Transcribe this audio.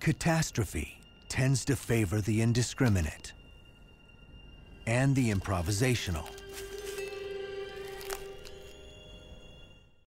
Catastrophe tends to favor the indiscriminate and the improvisational.